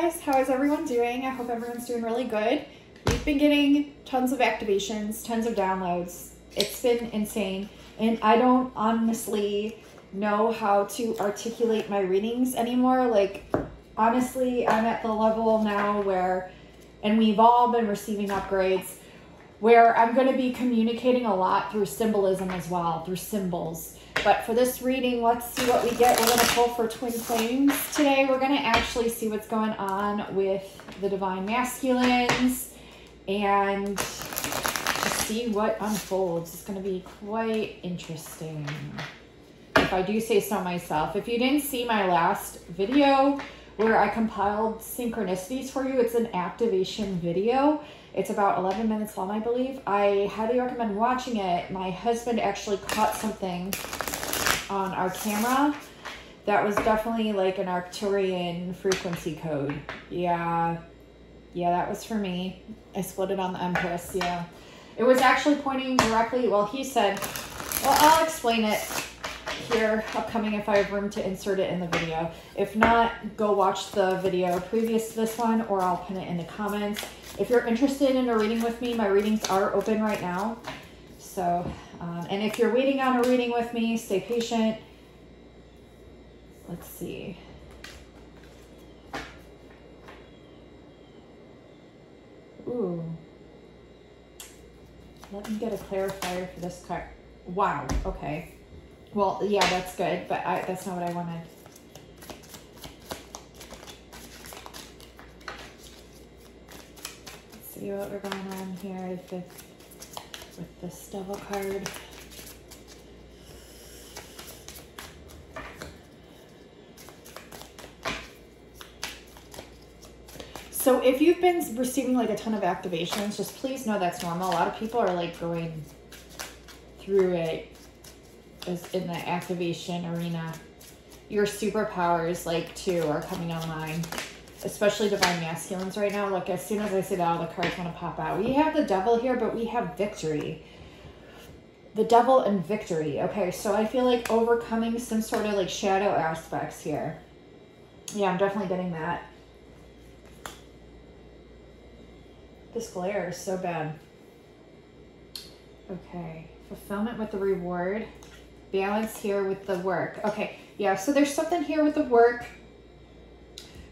guys, how is everyone doing? I hope everyone's doing really good. We've been getting tons of activations, tons of downloads. It's been insane. And I don't honestly know how to articulate my readings anymore. Like, honestly, I'm at the level now where, and we've all been receiving upgrades, where I'm going to be communicating a lot through symbolism as well, through symbols. But for this reading, let's see what we get. We're going to pull for twin flames today. We're going to actually see what's going on with the divine masculines and see what unfolds. It's going to be quite interesting. If I do say so myself. If you didn't see my last video where I compiled synchronicities for you, it's an activation video. It's about 11 minutes long, I believe. I highly recommend watching it. My husband actually caught something on our camera that was definitely like an Arcturian frequency code. Yeah. Yeah, that was for me. I split it on the Empress, yeah. It was actually pointing directly, well, he said, well, I'll explain it here upcoming if I have room to insert it in the video. If not, go watch the video previous to this one or I'll pin it in the comments. If you're interested in a reading with me, my readings are open right now. So um, and if you're waiting on a reading with me, stay patient. Let's see. Ooh. Let me get a clarifier for this card. Wow, okay. Well, yeah, that's good, but I, that's not what I wanted. Let's see what we're going on here with, this devil card. So if you've been receiving like a ton of activations, just please know that's normal. A lot of people are like going through it as in the activation arena. Your superpowers like too are coming online, especially divine masculines right now. Like as soon as I say that, all the cards want to pop out. We have the devil here, but we have victory. The devil and victory. Okay, so I feel like overcoming some sort of like shadow aspects here. Yeah, I'm definitely getting that. This glare is so bad. Okay, fulfillment with the reward. Balance here with the work. Okay, yeah, so there's something here with the work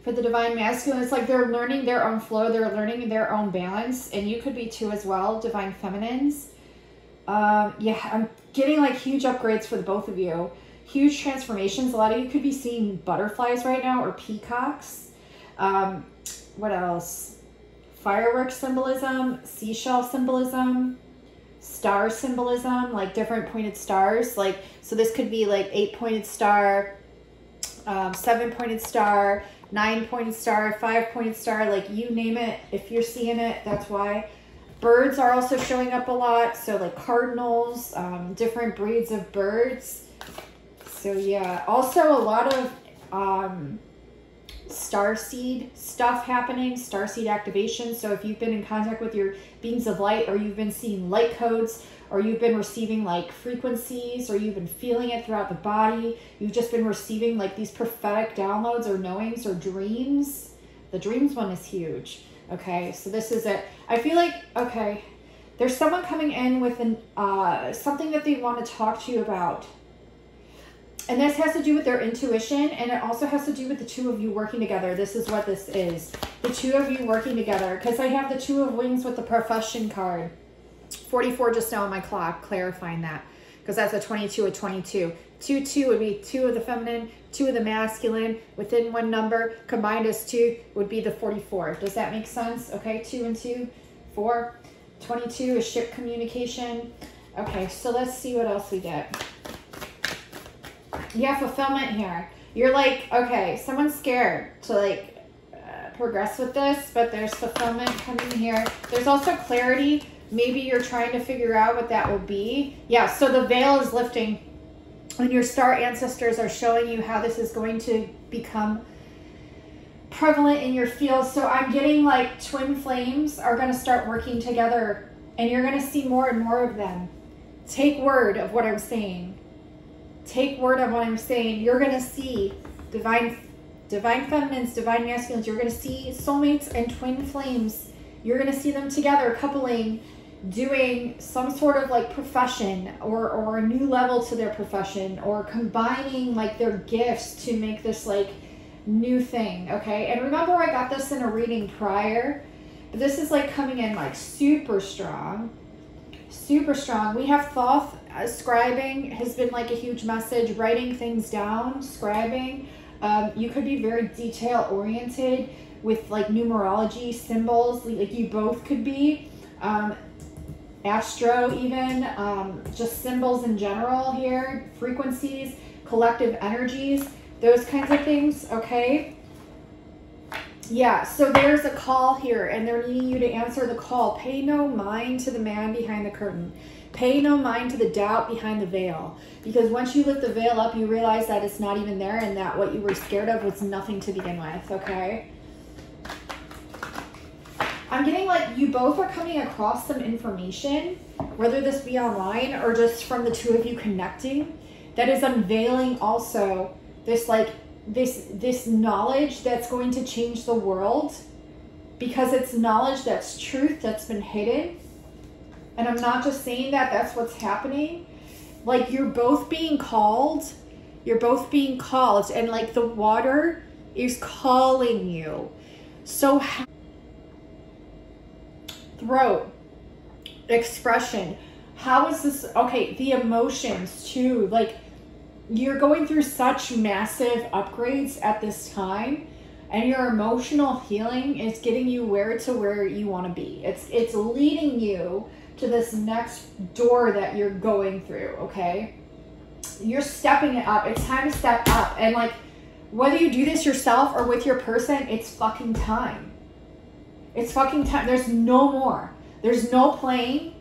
for the divine masculine. It's like they're learning their own flow. They're learning their own balance. And you could be too as well, divine feminines. Um, yeah, I'm getting like huge upgrades for the both of you. Huge transformations. A lot of you could be seeing butterflies right now or peacocks. Um, what else? fireworks symbolism, seashell symbolism, star symbolism, like different pointed stars. Like, so this could be like eight pointed star, um, seven pointed star, nine pointed star, five pointed star, like you name it. If you're seeing it, that's why. Birds are also showing up a lot. So like cardinals, um, different breeds of birds. So yeah, also a lot of, um, star seed stuff happening, star seed activation. So if you've been in contact with your beings of light or you've been seeing light codes or you've been receiving like frequencies or you've been feeling it throughout the body, you've just been receiving like these prophetic downloads or knowings or dreams. The dreams one is huge. Okay, so this is it. I feel like, okay, there's someone coming in with an uh, something that they want to talk to you about and this has to do with their intuition and it also has to do with the two of you working together. This is what this is. The two of you working together. Because i have the two of wings with the profession card. 44 just now on my clock clarifying that. Because that's a 22 a 22 2 2 would be two of the feminine two of the masculine within one number. Combined as two would be the 44 does that make sense? Okay two and two four. 22 is ship communication. Okay so let's see what else we get have fulfillment here. You're like, okay, someone's scared to like uh, progress with this, but there's fulfillment coming here. There's also clarity. Maybe you're trying to figure out what that will be. Yeah, so the veil is lifting and your star ancestors are showing you how this is going to become prevalent in your field. So I'm getting like twin flames are going to start working together and you're going to see more and more of them. Take word of what I'm saying take word of what I'm saying, you're going to see divine divine feminines, divine masculines. You're going to see soulmates and twin flames. You're going to see them together, coupling, doing some sort of like profession or, or a new level to their profession or combining like their gifts to make this like new thing. Okay. And remember, I got this in a reading prior, but this is like coming in like super strong. Super strong. We have Thoth uh, scribing has been like a huge message, writing things down, scribing. Um, you could be very detail oriented with like numerology, symbols, like you both could be. Um, astro, even, um, just symbols in general here, frequencies, collective energies, those kinds of things, okay? Yeah, so there's a call here, and they're needing you to answer the call. Pay no mind to the man behind the curtain. Pay no mind to the doubt behind the veil. Because once you lift the veil up, you realize that it's not even there and that what you were scared of was nothing to begin with, okay? I'm getting like you both are coming across some information, whether this be online or just from the two of you connecting, that is unveiling also this like this this knowledge that's going to change the world because it's knowledge that's truth that's been hidden and I'm not just saying that, that's what's happening. Like, you're both being called. You're both being called. And, like, the water is calling you. So, throat, expression. How is this? Okay, the emotions, too. Like, you're going through such massive upgrades at this time and your emotional healing is getting you where to where you want to be it's it's leading you to this next door that you're going through, okay? You're stepping it up. It's time to step up. And like, whether you do this yourself or with your person, it's fucking time. It's fucking time. There's no more. There's no playing.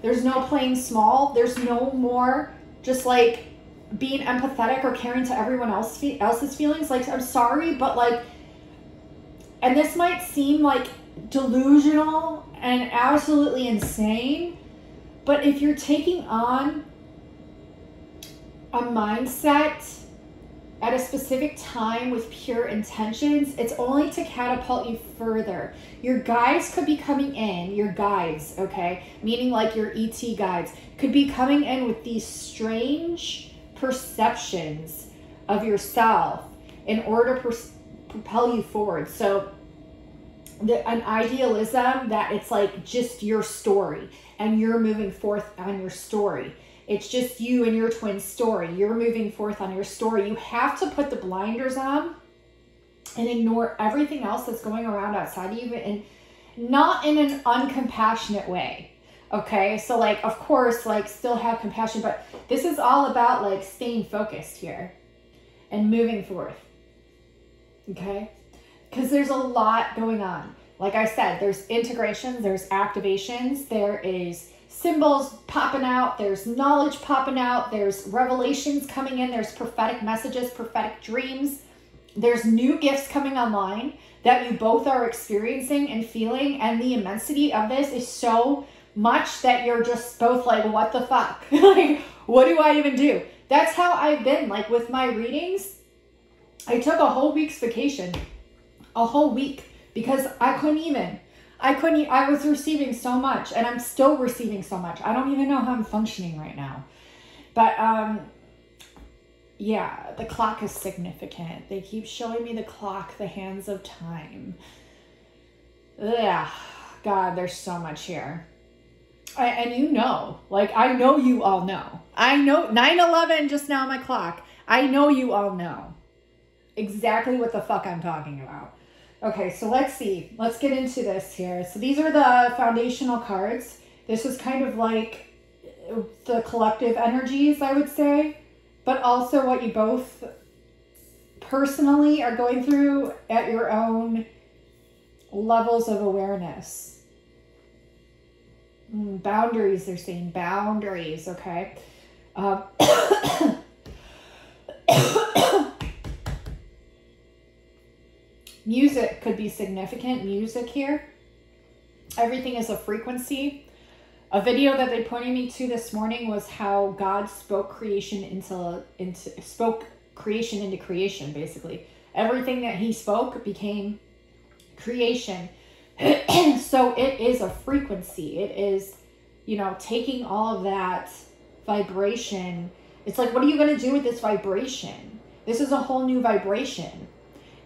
There's no playing small. There's no more just like being empathetic or caring to everyone else else's feelings. Like, I'm sorry, but like, and this might seem like delusional and absolutely insane. But if you're taking on a mindset at a specific time with pure intentions, it's only to catapult you further. Your guides could be coming in, your guides, okay, meaning like your ET guides, could be coming in with these strange perceptions of yourself in order to propel you forward. So an idealism that it's like just your story and you're moving forth on your story. It's just you and your twin story. You're moving forth on your story. You have to put the blinders on and ignore everything else that's going around outside of you and not in an uncompassionate way. Okay, so like, of course, like, still have compassion, but this is all about like staying focused here and moving forth. Okay because there's a lot going on. Like I said, there's integrations, there's activations, there is symbols popping out, there's knowledge popping out, there's revelations coming in, there's prophetic messages, prophetic dreams, there's new gifts coming online that you both are experiencing and feeling, and the immensity of this is so much that you're just both like, what the fuck? like, what do I even do? That's how I've been. Like with my readings, I took a whole week's vacation a whole week because I couldn't even. I couldn't, I was receiving so much and I'm still receiving so much. I don't even know how I'm functioning right now. But, um, yeah, the clock is significant. They keep showing me the clock, the hands of time. Yeah, God, there's so much here. I, and you know, like, I know you all know. I know 9 11 just now, my clock. I know you all know exactly what the fuck I'm talking about. Okay, so let's see. Let's get into this here. So these are the foundational cards. This is kind of like the collective energies, I would say, but also what you both personally are going through at your own levels of awareness. Mm, boundaries, they're saying boundaries, okay? Um, Music could be significant. Music here. Everything is a frequency. A video that they pointed me to this morning was how God spoke creation into into spoke creation into creation basically. Everything that he spoke became creation. so it is a frequency. It is, you know, taking all of that vibration. It's like, what are you going to do with this vibration? This is a whole new vibration.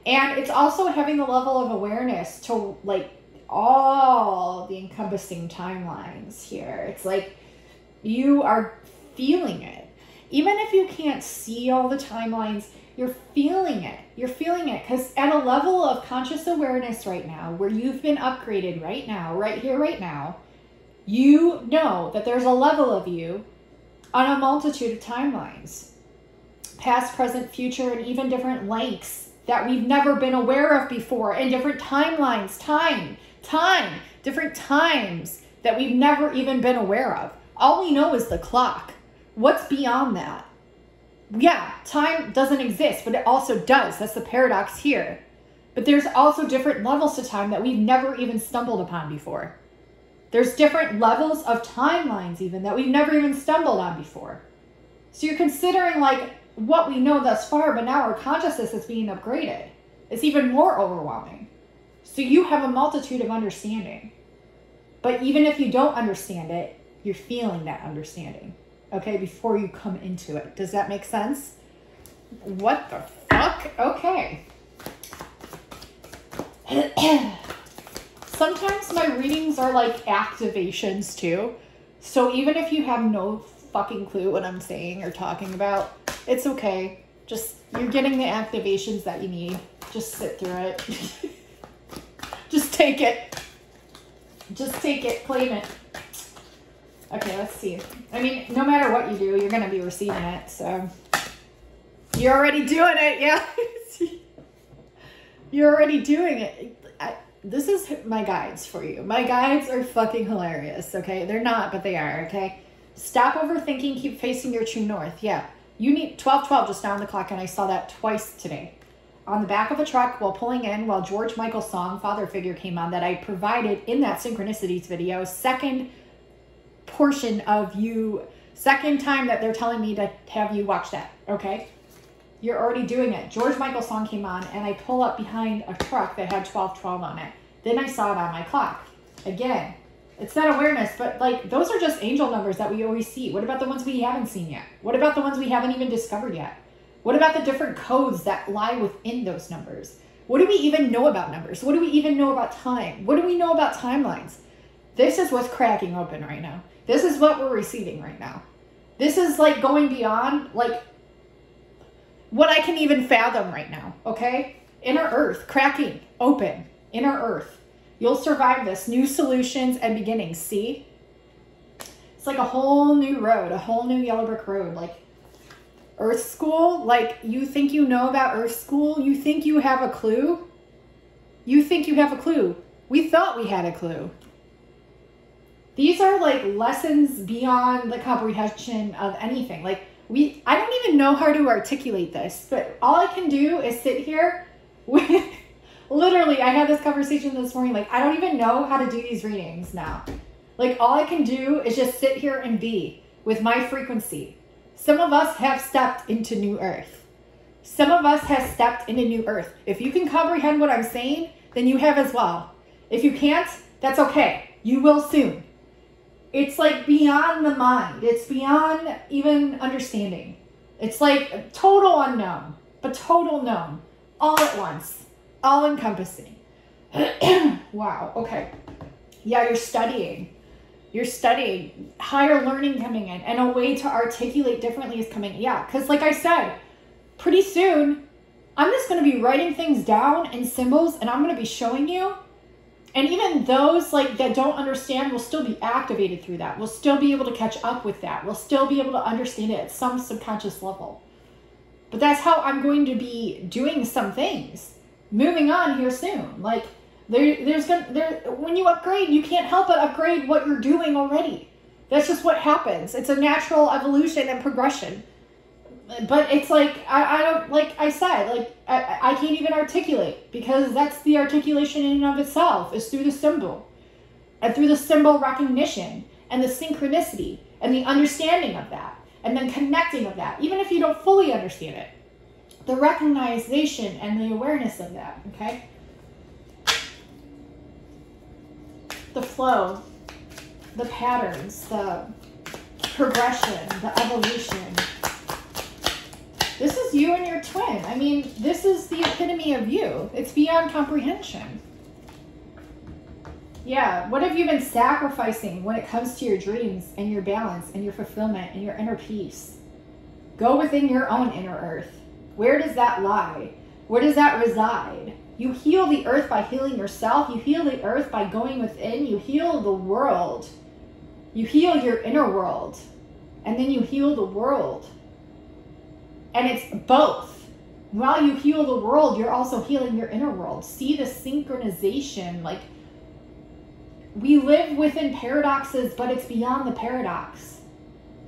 And it's also having the level of awareness to like all the encompassing timelines here. It's like you are feeling it. Even if you can't see all the timelines, you're feeling it. You're feeling it because at a level of conscious awareness right now, where you've been upgraded right now, right here, right now, you know that there's a level of you on a multitude of timelines past, present, future, and even different lengths that we've never been aware of before, and different timelines, time, time, different times that we've never even been aware of. All we know is the clock. What's beyond that? yeah, time doesn't exist, but it also does. That's the paradox here. But there's also different levels to time that we've never even stumbled upon before. There's different levels of timelines, even that we've never even stumbled on before. So you're considering like what we know thus far, but now our consciousness is being upgraded. It's even more overwhelming. So you have a multitude of understanding. But even if you don't understand it, you're feeling that understanding okay, before you come into it. Does that make sense? What the fuck? Okay. Sometimes my readings are like activations too. So even if you have no fucking clue what I'm saying or talking about, it's okay. Just you're getting the activations that you need. Just sit through it. Just take it. Just take it, claim it. Okay, let's see. I mean, no matter what you do, you're going to be receiving it, so. You're already doing it, yeah. you're already doing it. I, this is my guides for you. My guides are fucking hilarious, okay? They're not, but they are, okay? Stop overthinking, keep facing your true north. Yeah. You need 1212 just down the clock, and I saw that twice today. On the back of a truck while pulling in, while George Michael's song, Father Figure, came on, that I provided in that Synchronicities video, second portion of you second time that they're telling me to have you watch that okay? You're already doing it. George michael song came on and i pull up behind a truck that had 1212 on it. Then i saw it on my clock. Again it's that awareness but like those are just angel numbers that we always see. What about the ones we haven't seen yet? What about the ones we haven't even discovered yet? What about the different codes that lie within those numbers? What do we even know about numbers? What do we even know about time? What do we know about timelines? This is what's cracking open right now. This is what we're receiving right now. This is like going beyond like what I can even fathom right now, okay? Inner earth, cracking, open, inner earth. You'll survive this. New solutions and beginnings, see? It's like a whole new road, a whole new yellow brick road. Like Earth School, like you think you know about Earth School? You think you have a clue? You think you have a clue. We thought we had a clue. These are like lessons beyond the comprehension of anything. Like we I don't even know how to articulate this, but all I can do is sit here with literally I had this conversation this morning like I don't even know how to do these readings now. Like all I can do is just sit here and be with my frequency. Some of us have stepped into new earth. Some of us have stepped into new earth. If you can comprehend what I'm saying, then you have as well. If you can't, that's okay. You will soon it's like beyond the mind. It's beyond even understanding. It's like total unknown, but total known all at once, all encompassing. wow. Okay. Yeah, you're studying. You're studying. Higher learning coming in, and a way to articulate differently is coming. Yeah, because like I said, pretty soon, I'm just going to be writing things down in symbols, and I'm going to be showing you and even those like that don't understand will still be activated through that we'll still be able to catch up with that we'll still be able to understand it at some subconscious level but that's how i'm going to be doing some things moving on here soon. Like there, there's gonna there when you upgrade you can't help but upgrade what you're doing already. That's just what happens. It's a natural evolution and progression. But it's like I, I don't like I said like I, I can't even articulate because that's the articulation in and of itself is through the symbol. And through the symbol recognition and the synchronicity and the understanding of that and then connecting of that even if you don't fully understand it the recognition and the awareness of that, okay? The flow, the patterns, the progression, the evolution. This is you and your twin. I mean, this is the epitome of you. It's beyond comprehension. Yeah, what have you been sacrificing when it comes to your dreams and your balance and your fulfillment and your inner peace? Go within your own inner earth. Where does that lie? Where does that reside? You heal the earth by healing yourself. You heal the earth by going within. You heal the world. You heal your inner world. And then you heal the world. And it's both. While you heal the world, you're also healing your inner world. See the synchronization. Like, we live within paradoxes, but it's beyond the paradox.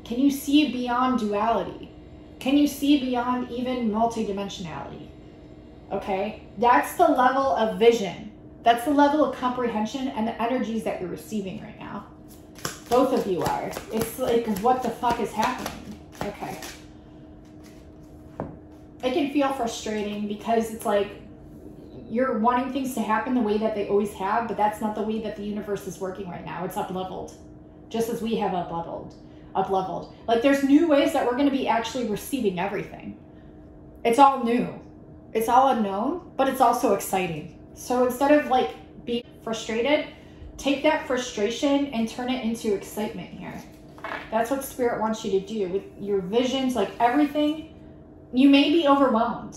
Can you see beyond duality? Can you see beyond even multidimensionality? Okay, that's the level of vision. That's the level of comprehension and the energies that you're receiving right now. Both of you are. It's like, what the fuck is happening? Okay. It can feel frustrating because it's like you're wanting things to happen the way that they always have, but that's not the way that the universe is working right now. It's up leveled, just as we have up leveled, up leveled. Like there's new ways that we're going to be actually receiving everything. It's all new. It's all unknown, but it's also exciting. So instead of like being frustrated, take that frustration and turn it into excitement here. That's what spirit wants you to do with your visions, like everything. You may be overwhelmed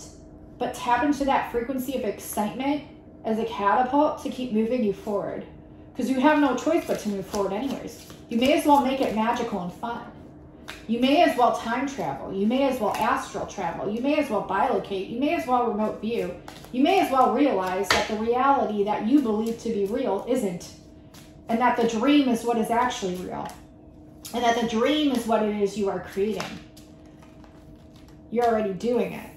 but tap into that frequency of excitement as a catapult to keep moving you forward. Because you have no choice but to move forward, anyways. You may as well make it magical and fun. You may as well time travel. You may as well astral travel. You may as well bilocate. You may as well remote view. You may as well realize that the reality that you believe to be real isn't. And that the dream is what is actually real. And that the dream is what it is you are creating. You're already doing it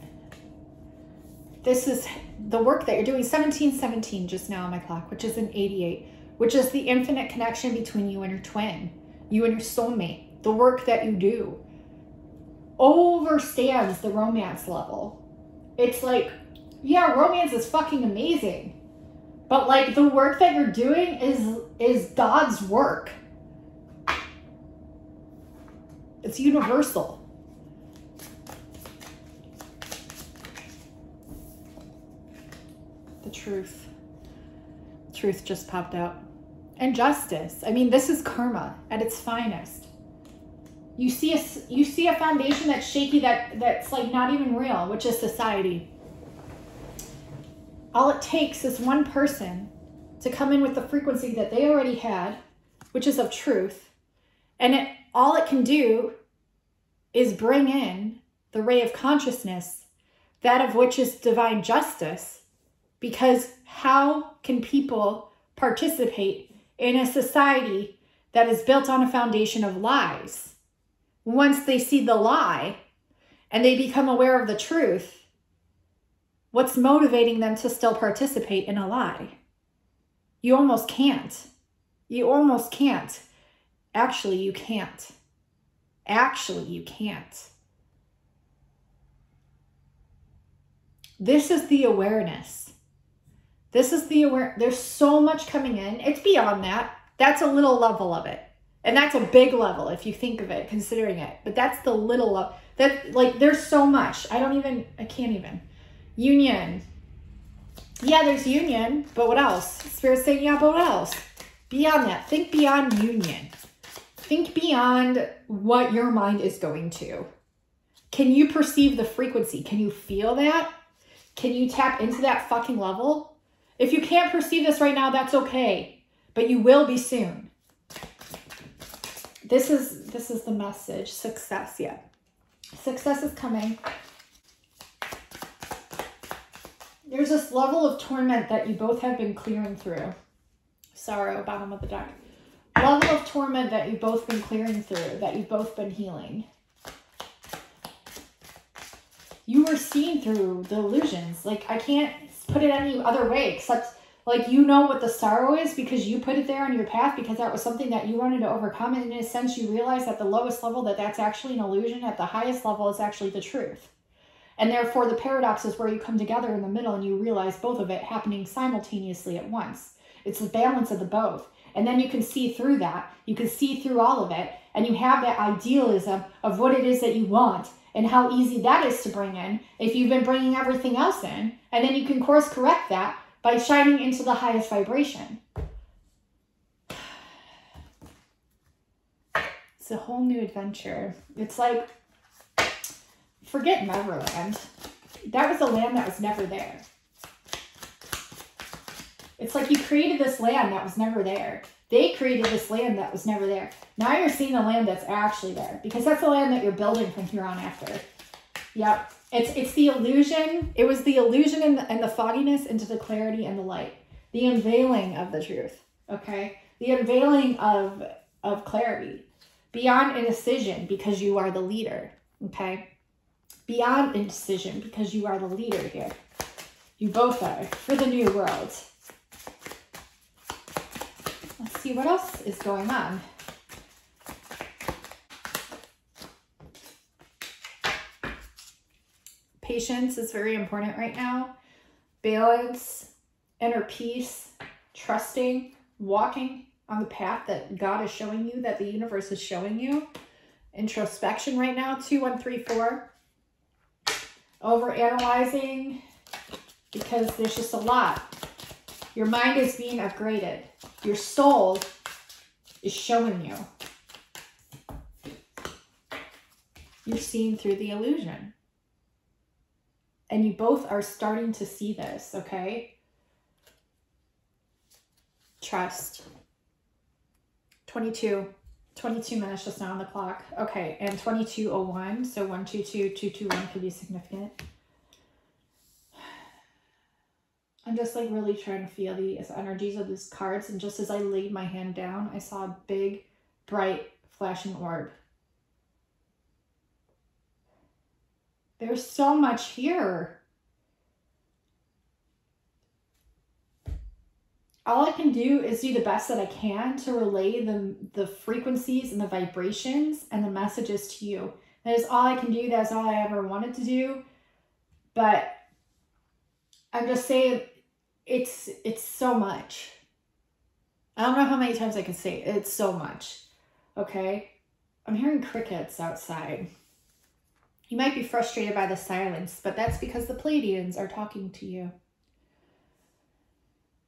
this is the work that you're doing 1717 just now on my clock which is an 88 which is the infinite connection between you and your twin you and your soulmate the work that you do overstands the romance level it's like yeah romance is fucking amazing but like the work that you're doing is is god's work it's universal the truth. Truth just popped out. And justice. I mean, this is karma at its finest. You see a you see a foundation that's shaky that that's like not even real, which is society. All it takes is one person to come in with the frequency that they already had, which is of truth, and it all it can do is bring in the ray of consciousness, that of which is divine justice, because how can people participate in a society that is built on a foundation of lies? Once they see the lie and they become aware of the truth, what's motivating them to still participate in a lie? You almost can't. You almost can't. Actually, you can't. Actually, you can't. This is the awareness this is the aware. There's so much coming in. It's beyond that. That's a little level of it. And that's a big level if you think of it, considering it. But that's the little of that. Like, there's so much. I don't even, I can't even. Union. Yeah, there's union, but what else? Spirit's saying, yeah, but what else? Beyond that, think beyond union. Think beyond what your mind is going to. Can you perceive the frequency? Can you feel that? Can you tap into that fucking level? If you can't perceive this right now, that's okay, but you will be soon. This is this is the message. Success, yeah. Success is coming. There's this level of torment that you both have been clearing through. Sorrow, bottom of the deck. Level of torment that you've both been clearing through, that you've both been healing. You were seen through the illusions. Like, I can't put it any other way except like you know what the sorrow is because you put it there on your path because that was something that you wanted to overcome and in a sense you realize at the lowest level that that's actually an illusion at the highest level is actually the truth And therefore, the paradox is where you come together in the middle and you realize both of it happening simultaneously at once. It's the balance of the both. And then you can see through that. You can see through all of it. And you have that idealism of what it is that you want and how easy that is to bring in if you've been bringing everything else in. And then you can course correct that by shining into the highest vibration. It's a whole new adventure. It's like, forget Neverland. That was a land that was never there. It's like you created this land that was never there. They created this land that was never there. Now you're seeing the land that's actually there because that's the land that you're building from here on after. Yep. It's it's the illusion. It was the illusion and the, and the fogginess into the clarity and the light. The unveiling of the truth. Okay? The unveiling of of clarity. Beyond indecision because you are the leader. Okay? Beyond indecision because you are the leader here. You both are for the new world. See what else is going on. Patience is very important right now. Balance, inner peace, trusting, walking on the path that God is showing you, that the universe is showing you. Introspection right now, 2134. Over analyzing because there's just a lot. Your mind is being upgraded. Your soul is showing you. You're seeing through the illusion. And you both are starting to see this, okay? Trust. 22. 22 minutes just now on the clock. Okay, and 2201, so 122, 221 could be significant. I'm just like really trying to feel the energies of these cards. And just as I laid my hand down, I saw a big, bright, flashing orb. There's so much here. All I can do is do the best that I can to relay the, the frequencies and the vibrations and the messages to you. That is all I can do. That's all I ever wanted to do. But I'm just saying it's it's so much. I don't know how many times I can say it. It's so much. Okay? I'm hearing crickets outside. You might be frustrated by the silence, but that's because the Pleiadians are talking to you.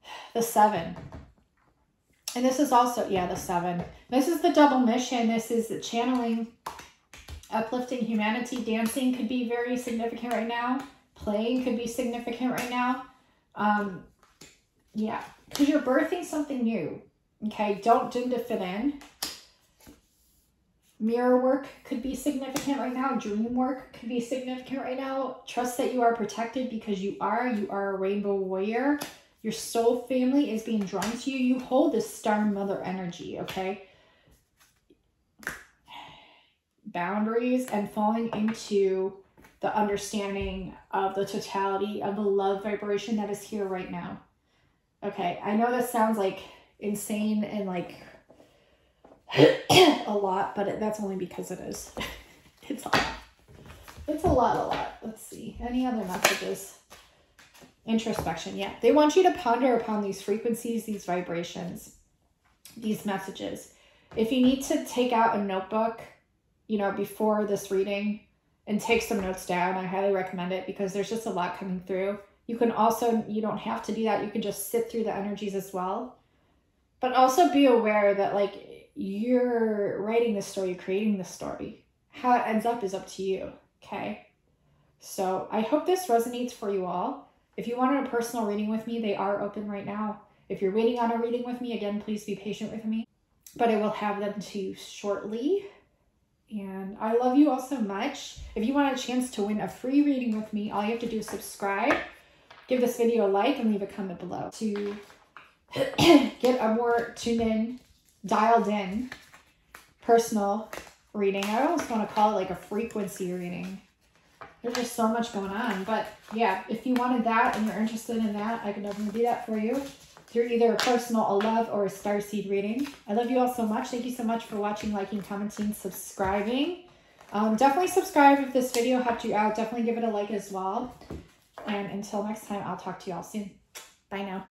The seven. And this is also, yeah, the seven. This is the double mission. This is the channeling, uplifting humanity. Dancing could be very significant right now. Playing could be significant right now. Um, yeah, because you're birthing something new. Okay, don't dim to fit in. Mirror work could be significant right now. Dream work could be significant right now. Trust that you are protected because you are. You are a rainbow warrior. Your soul family is being drawn to you. You hold this star mother energy, okay? Boundaries and falling into the understanding of the totality of the love vibration that is here right now. Okay, I know this sounds like insane and like a lot, but it, that's only because it is. it's a lot. It's a lot, a lot. Let's see. Any other messages? Introspection. Yeah. They want you to ponder upon these frequencies, these vibrations, these messages. If you need to take out a notebook, you know, before this reading and take some notes down, I highly recommend it because there's just a lot coming through. You can also, you don't have to do that. You can just sit through the energies as well. But also be aware that like you're writing the story, creating the story. How it ends up is up to you. Okay. So I hope this resonates for you all. If you wanted a personal reading with me, they are open right now. If you're waiting on a reading with me, again, please be patient with me. But I will have them to you shortly. And I love you all so much. If you want a chance to win a free reading with me, all you have to do is subscribe give this video a like and leave a comment below to get a more tuned in, dialed in personal reading. I almost want to call it like a frequency reading. There's just so much going on. But yeah, if you wanted that and you're interested in that, I can definitely do that for you through either a personal, a love, or a star seed reading. I love you all so much. Thank you so much for watching, liking, commenting, subscribing. Um, definitely subscribe if this video helped you out. Definitely give it a like as well. And until next time, I'll talk to you all soon. Bye now.